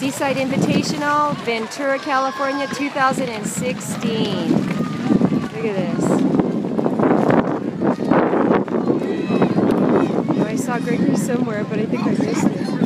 Seaside Invitational, Ventura, California, 2016. Look at this. Oh, I saw Gregory somewhere, but I think I missed it.